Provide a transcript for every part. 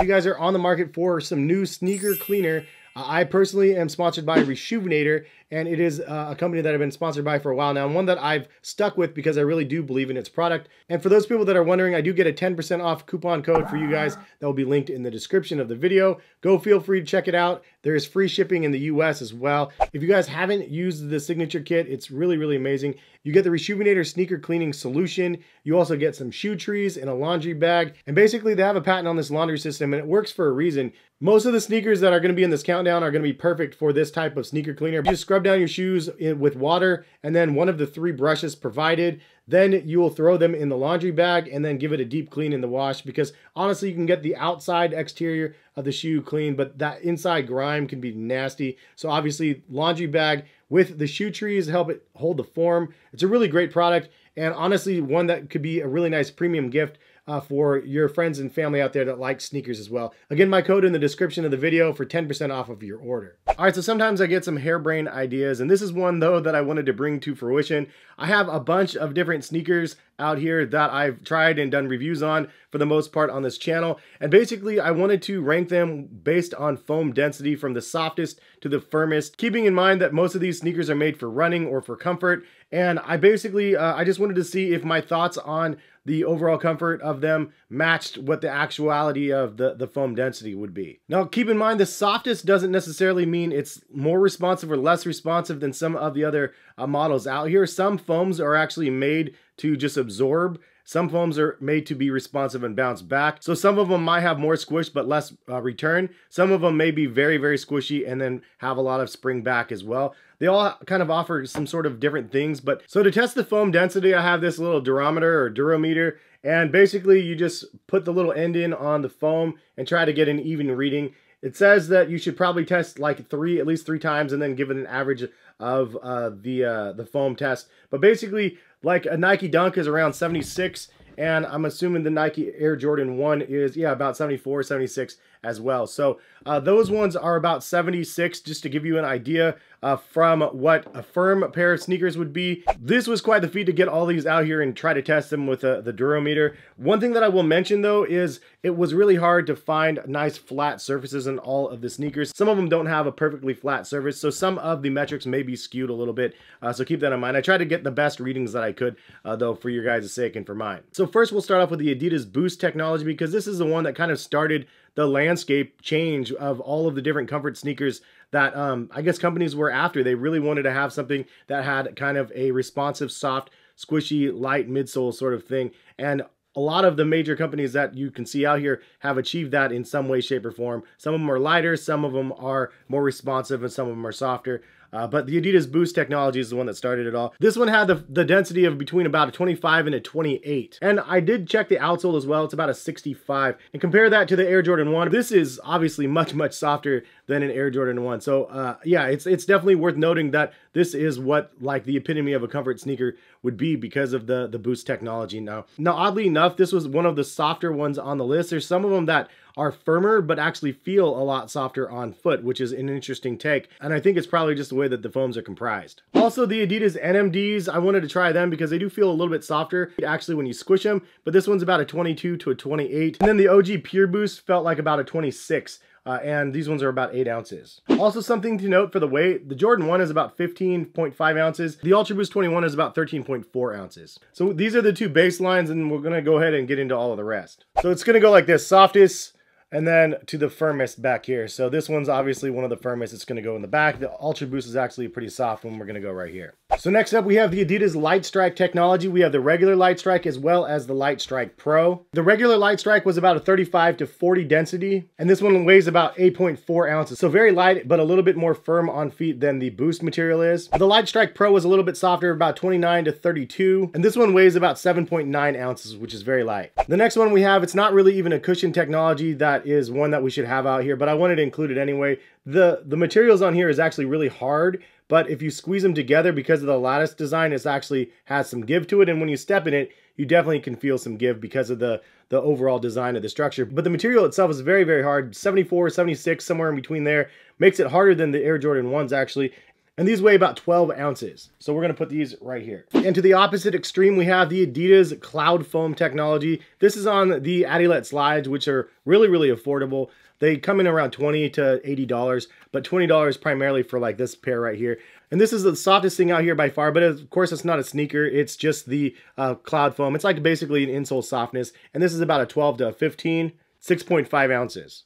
You guys are on the market for some new sneaker cleaner, I personally am sponsored by Reshoevn8r, and it is uh, a company that I've been sponsored by for a while now, and one that I've stuck with because I really do believe in its product. And for those people that are wondering, I do get a 10% off coupon code for you guys that will be linked in the description of the video. Go feel free to check it out. There is free shipping in the US as well. If you guys haven't used the signature kit, it's really, really amazing. You get the Reshoevn8r sneaker cleaning solution. You also get some shoe trees and a laundry bag. And basically they have a patent on this laundry system and it works for a reason. Most of the sneakers that are gonna be in this countdown are gonna be perfect for this type of sneaker cleaner. You just scrub down your shoes eh, with water and then one of the three brushes provided. Then you will throw them in the laundry bag and then give it a deep clean in the wash because honestly, you can get the outside exterior of the shoe clean, but that inside grime can be nasty. So obviously laundry bag with the shoe trees help it hold the form. It's a really great product and honestly one that could be a really nice premium gift uh, for your friends and family out there that like sneakers as well. Again, my code in the description of the video for 10% off of your order. All right, so sometimes I get some harebrained ideas, and this is one though that I wanted to bring to fruition. I have a bunch of different sneakers out here that I've tried and done reviews on for the most part on this channel. And basically I wanted to rank them based on foam density from the softest to the firmest, keeping in mind that most of these sneakers are made for running or for comfort. And I basically, uh, I just wanted to see if my thoughts on the overall comfort of them matched what the actuality of the, the foam density would be. Now, keep in mind, the softest doesn't necessarily mean it's more responsive or less responsive than some of the other uh, models out here. Some foams are actually made to just absorb. Some foams are made to be responsive and bounce back. So some of them might have more squish but less uh, return. Some of them may be very, very squishy and then have a lot of spring back as well. They all kind of offer some sort of different things. But so to test the foam density, I have this little durometer or durometer. And basically you just put the little end in on the foam and try to get an even reading. It says that you should probably test like three, at least three times, and then give it an average of uh, the uh, the foam test. But basically, like a Nike Dunk is around 76, and I'm assuming the Nike Air Jordan 1 is, yeah, about 74, 76 as well. So uh, those ones are about 76, just to give you an idea uh, from what a firm pair of sneakers would be. This was quite the feat to get all these out here and try to test them with uh, the durometer. One thing that I will mention though is it was really hard to find nice flat surfaces in all of the sneakers. Some of them don't have a perfectly flat surface, so some of the metrics may be skewed a little bit, uh, so keep that in mind. I tried to get the best readings that I could uh, though for your guys' sake and for mine. So first we'll start off with the Adidas Boost technology because this is the one that kind of started the landscape change of all of the different comfort sneakers that um, I guess companies were after. They really wanted to have something that had kind of a responsive, soft, squishy, light midsole sort of thing. And a lot of the major companies that you can see out here have achieved that in some way, shape, or form. Some of them are lighter, some of them are more responsive, and some of them are softer. Uh, but the Adidas Boost technology is the one that started it all. This one had the, the density of between about a 25 and a 28. And I did check the outsole as well. It's about a 65. And compare that to the Air Jordan 1. This is obviously much, much softer than an Air Jordan 1. So uh, yeah, it's, it's definitely worth noting that this is what like the epitome of a comfort sneaker would be because of the, the Boost technology now. Now, oddly enough, this was one of the softer ones on the list. There's some of them that are firmer but actually feel a lot softer on foot, which is an interesting take. And I think it's probably just the way that the foams are comprised. Also, the Adidas NMDs, I wanted to try them because they do feel a little bit softer actually when you squish them, but this one's about a 22 to a 28. And then the OG Pure Boost felt like about a 26. Uh, and these ones are about 8 ounces. Also something to note for the weight, the Jordan 1 is about 15.5 ounces, the Ultra Boost 21 is about 13.4 ounces. So these are the two baselines and we're going to go ahead and get into all of the rest. So it's going to go like this, softest, and then to the firmest back here. So this one's obviously one of the firmest. It's going to go in the back. The Ultra Boost is actually pretty soft one. We're going to go right here. So next up, we have the Adidas Light Strike technology. We have the regular Light Strike as well as the Light Strike Pro. The regular Light Strike was about a 35 to 40 density, and this one weighs about 8.4 ounces. So very light, but a little bit more firm on feet than the Boost material is. The Light Strike Pro was a little bit softer, about 29 to 32, and this one weighs about 7.9 ounces, which is very light. The next one we have, it's not really even a cushion technology that is one that we should have out here, but I wanted to include it anyway. The, the materials on here is actually really hard, but if you squeeze them together because of the lattice design, it actually has some give to it. And when you step in it, you definitely can feel some give because of the, the overall design of the structure. But the material itself is very, very hard. 74, 76, somewhere in between there. Makes it harder than the Air Jordan 1s actually. And these weigh about 12 ounces. So we're gonna put these right here. And to the opposite extreme, we have the Adidas Cloud Foam technology. This is on the Adilette slides, which are really, really affordable. They come in around 20 to $80, but $20 primarily for like this pair right here. And this is the softest thing out here by far, but of course it's not a sneaker. It's just the uh, cloud foam. It's like basically an insole softness. And this is about a 12 to 15, 6.5 ounces.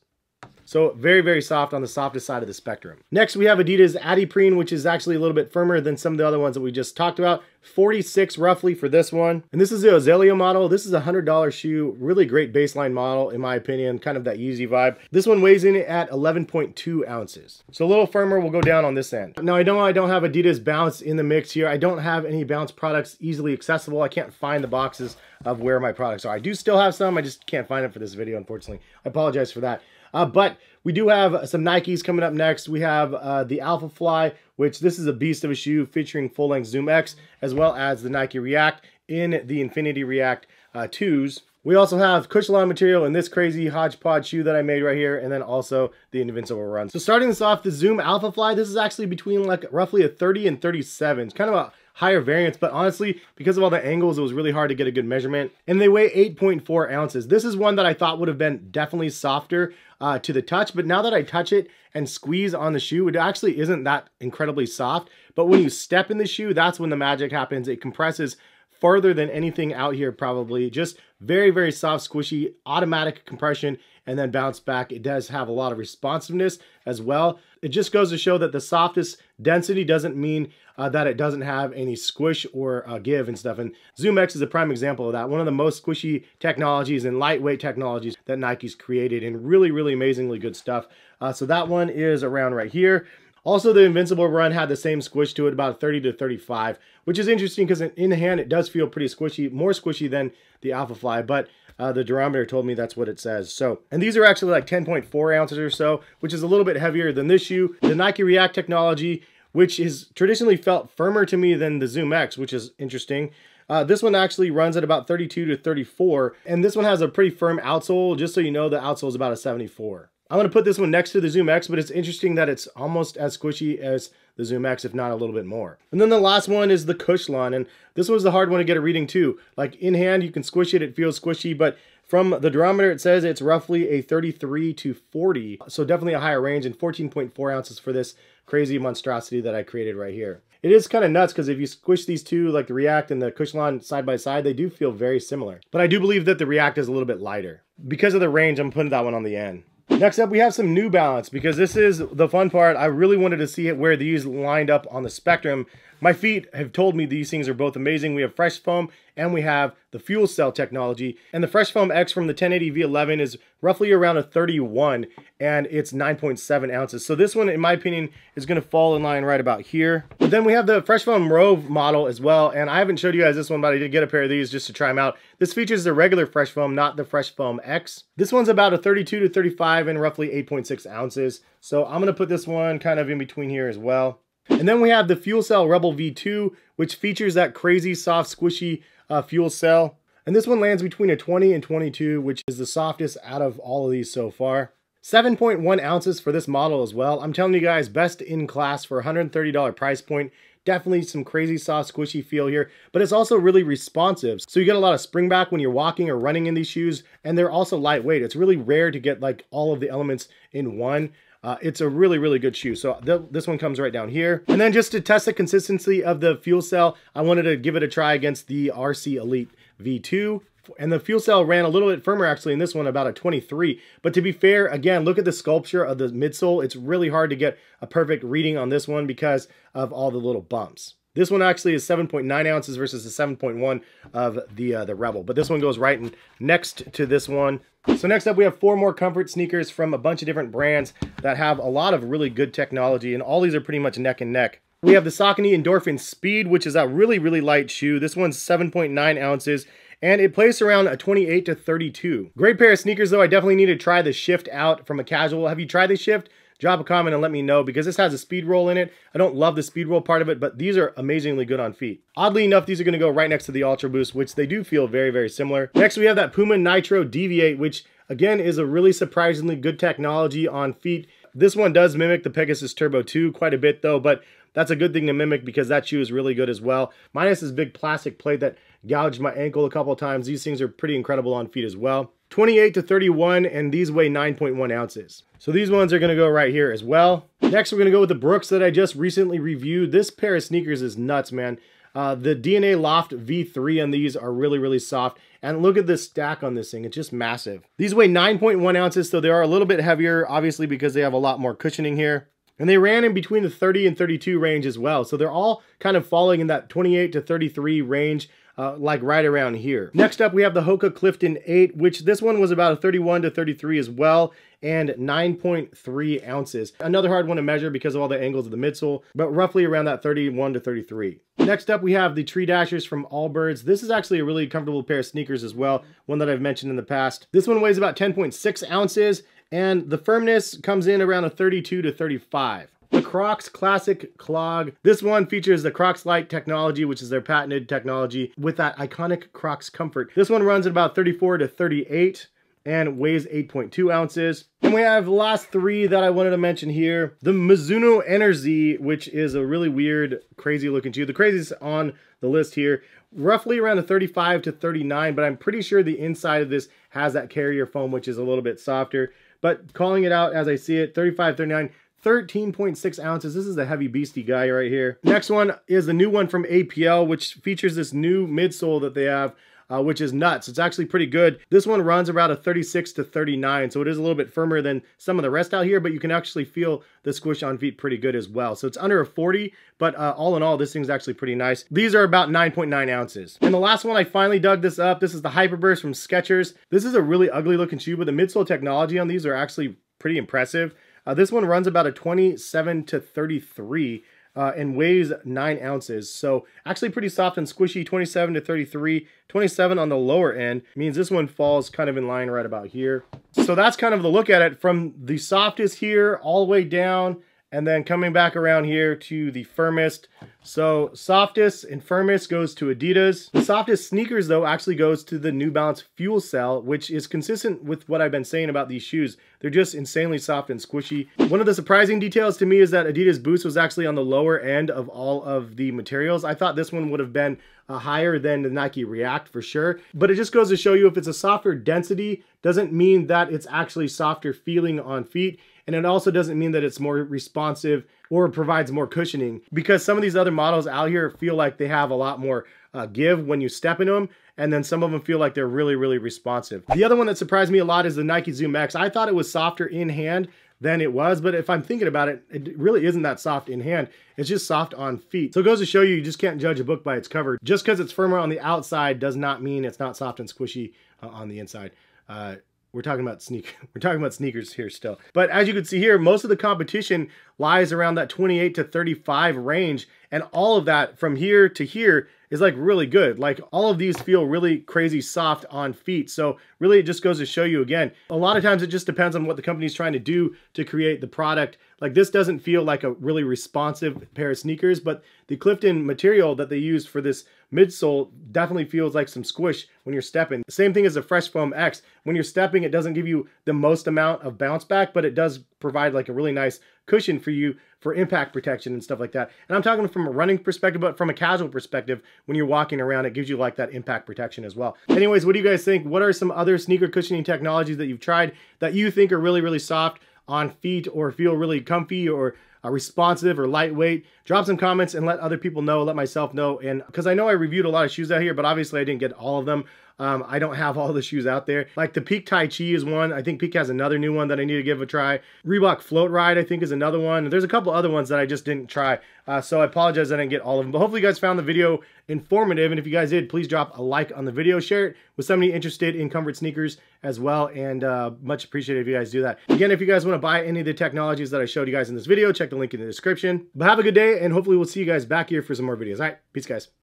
So very, very soft on the softest side of the spectrum. Next, we have Adidas Adiprene, which is actually a little bit firmer than some of the other ones that we just talked about. 46 roughly for this one. And this is the Ozelia model. This is a $100 shoe. Really great baseline model, in my opinion. Kind of that Yeezy vibe. This one weighs in at 11.2 ounces. So a little firmer we'll go down on this end. Now, I know I don't have Adidas Bounce in the mix here. I don't have any Bounce products easily accessible. I can't find the boxes of where my products are. I do still have some. I just can't find it for this video, unfortunately. I apologize for that. Uh, but we do have some Nikes coming up next. We have uh, the Alpha Fly, which this is a beast of a shoe featuring full-length Zoom X, as well as the Nike React in the Infinity React uh, 2s. We also have Cushlon material in this crazy hodgepodge shoe that I made right here, and then also the Invincible Run. So starting this off, the Zoom Alpha Fly, this is actually between like roughly a 30 and 37. It's kind of a higher variance, but honestly, because of all the angles, it was really hard to get a good measurement. And they weigh 8.4 ounces. This is one that I thought would have been definitely softer uh, to the touch, but now that I touch it and squeeze on the shoe, it actually isn't that incredibly soft. But when you step in the shoe, that's when the magic happens. It compresses farther than anything out here probably. Just very, very soft, squishy, automatic compression, and then bounce back. It does have a lot of responsiveness as well. It just goes to show that the softest density doesn't mean uh, that it doesn't have any squish or uh, give and stuff. And ZoomX is a prime example of that. One of the most squishy technologies and lightweight technologies that Nike's created and really, really amazingly good stuff. Uh, so that one is around right here. Also, the Invincible Run had the same squish to it, about 30 to 35, which is interesting because in the hand it does feel pretty squishy, more squishy than the Alpha Fly, but uh, the durometer told me that's what it says. So, and these are actually like 10.4 ounces or so, which is a little bit heavier than this shoe. The Nike React technology, which is traditionally felt firmer to me than the Zoom X, which is interesting. Uh, this one actually runs at about 32 to 34, and this one has a pretty firm outsole. Just so you know, the outsole is about a 74. I'm going to put this one next to the Zoom X, but it's interesting that it's almost as squishy as the Zoom X, if not a little bit more. And then the last one is the Cushlon, and this was the hard one to get a reading too. Like in hand, you can squish it, it feels squishy, but from the durometer, it says it's roughly a 33 to 40, so definitely a higher range, and 14.4 ounces for this crazy monstrosity that I created right here. It is kind of nuts because if you squish these two, like the React and the Cushlon side by side, they do feel very similar. But I do believe that the React is a little bit lighter. Because of the range, I'm putting that one on the end. Next up, we have some New Balance because this is the fun part. I really wanted to see it where these lined up on the spectrum. My feet have told me these things are both amazing. We have Fresh Foam and we have the fuel cell technology. And the Fresh Foam X from the 1080 V11 is roughly around a 31 and it's 9.7 ounces. So this one, in my opinion, is gonna fall in line right about here. Then we have the Fresh Foam Rove model as well. And I haven't showed you guys this one, but I did get a pair of these just to try them out. This features the regular Fresh Foam, not the Fresh Foam X. This one's about a 32 to 35 and roughly 8.6 ounces. So I'm gonna put this one kind of in between here as well. And then we have the Fuel Cell Rebel V2, which features that crazy soft squishy uh, fuel cell. And this one lands between a 20 and 22, which is the softest out of all of these so far. 7.1 ounces for this model as well. I'm telling you guys, best in class for $130 price point. Definitely some crazy soft squishy feel here, but it's also really responsive. So you get a lot of spring back when you're walking or running in these shoes, and they're also lightweight. It's really rare to get like all of the elements in one. Uh, it's a really, really good shoe. So th this one comes right down here. And then just to test the consistency of the fuel cell, I wanted to give it a try against the RC Elite V2. And the fuel cell ran a little bit firmer actually in this one, about a 23. But to be fair, again, look at the sculpture of the midsole. It's really hard to get a perfect reading on this one because of all the little bumps. This one actually is 7.9 ounces versus the 7.1 of the uh, the Rebel. But this one goes right in next to this one. So next up, we have four more comfort sneakers from a bunch of different brands that have a lot of really good technology, and all these are pretty much neck and neck. We have the Saucony Endorphin Speed, which is a really, really light shoe. This one's 7.9 ounces, and it plays around a 28 to 32. Great pair of sneakers, though. I definitely need to try the Shift out from a casual. Have you tried the Shift? drop a comment and let me know because this has a speed roll in it. I don't love the speed roll part of it, but these are amazingly good on feet. Oddly enough, these are going to go right next to the Ultra Boost, which they do feel very, very similar. Next, we have that Puma Nitro Deviate, which again is a really surprisingly good technology on feet This one does mimic the Pegasus Turbo 2 quite a bit though, but that's a good thing to mimic because that shoe is really good as well. Minus this big plastic plate that gouged my ankle a couple of times. These things are pretty incredible on feet as well. 28 to 31, and these weigh 9.1 ounces. So these ones are gonna go right here as well. Next, we're gonna go with the Brooks that I just recently reviewed. This pair of sneakers is nuts, man. Uh, the DNA Loft V3 on these are really, really soft. And look at this stack on this thing. It's just massive. These weigh 9.1 ounces, so they are a little bit heavier, obviously, because they have a lot more cushioning here. And they ran in between the 30 and 32 range as well. So they're all kind of falling in that 28 to 33 range uh, like right around here. Next up, we have the Hoka Clifton 8, which this one was about a 31 to 33 as well, and 9.3 ounces. Another hard one to measure because of all the angles of the midsole, but roughly around that 31 to 33. Next up, we have the Tree Dashers from Allbirds. This is actually a really comfortable pair of sneakers as well, one that I've mentioned in the past. This one weighs about 10.6 ounces, and the firmness comes in around a 32 to 35. The Crocs Classic Clog. This one features the Croslite technology, which is their patented technology with that iconic Crocs comfort. This one runs at about 34 to 38 and weighs 8.2 ounces. And we have the last three that I wanted to mention here. The Mizuno Energy, which is a really weird, crazy looking shoe. The craziest on the list here, roughly around a 35 to 39, but I'm pretty sure the inside of this has that carrier foam, which is a little bit softer. But calling it out as I see it, 35, 39, 13.6 ounces. This is the heavy beastie guy right here. Next one is the new one from APL, which features this new midsole that they have, uh, which is nuts. It's actually pretty good. This one runs around a 36 to 39, so it is a little bit firmer than some of the rest out here, but you can actually feel the squish on feet pretty good as well. So it's under a 40, but uh, all in all, this thing's actually pretty nice. These are about 9.9 .9 ounces. And the last one, I finally dug this up. This is the Hyperburst from Skechers. This is a really ugly looking shoe, but the midsole technology on these are actually pretty impressive. Uh, this one runs about a 27 to 33 uh, and weighs 9 ounces. So actually pretty soft and squishy, 27 to 33. 27 on the lower end means this one falls kind of in line right about here. So that's kind of the look at it from the softest here all the way down and then coming back around here to the firmest. So softest and firmest goes to Adidas. The softest sneakers though actually goes to the New Balance Fuel Cell, which is consistent with what I've been saying about these shoes. They're just insanely soft and squishy. One of the surprising details to me is that Adidas Boost was actually on the lower end of all of the materials. I thought this one would have been uh, higher than the Nike React for sure. But it just goes to show you if it's a softer density, doesn't mean that it's actually softer feeling on feet. And it also doesn't mean that it's more responsive or provides more cushioning because some of these other models out here feel like they have a lot more uh, give when you step into them. And then some of them feel like they're really, really responsive. The other one that surprised me a lot is the Nike Zoom X. I thought it was softer in hand than it was, but if I'm thinking about it, it really isn't that soft in hand. It's just soft on feet. So it goes to show you, you just can't judge a book by its cover. Just because it's firmer on the outside does not mean it's not soft and squishy uh, on the inside. Uh, we're talking about sneak we're talking about sneakers here still. But as you can see here most of the competition lies around that 28 to 35 range. And all of that from here to here is like really good. Like all of these feel really crazy soft on feet. So really it just goes to show you again a lot of times it just depends on what the company's trying to do to create the product. Like this doesn't feel like a really responsive pair of sneakers but the clifton material that they use for this midsole definitely feels like some squish when you're stepping. Same thing as the Fresh Foam X. When you're stepping, it doesn't give you the most amount of bounce back, but it does provide like a really nice cushion for you for impact protection and stuff like that. And I'm talking from a running perspective, but from a casual perspective, when you're walking around, it gives you like that impact protection as well. Anyways, what do you guys think? What are some other sneaker cushioning technologies that you've tried that you think are really, really soft on feet or feel really comfy or uh, responsive or lightweight. Drop some comments and let other people know, let myself know. And because I know I reviewed a lot of shoes out here, but obviously I didn't get all of them. Um, I don't have all the shoes out there. Like the Peak Tai Chi is one. I think Peak has another new one that I need to give a try. Reebok Float Ride, I think, is another one. There's a couple other ones that I just didn't try. Uh, so I apologize I didn't get all of them. But hopefully you guys found the video informative. And if you guys did, please drop a like on the video. Share it with somebody interested in comfort sneakers as well. And uh, much appreciated if you guys do that. Again, if you guys want to buy any of the technologies that I showed you guys in this video, check the link in the description. But have a good day, and hopefully we'll see you guys back here for some more videos. All right, peace, guys.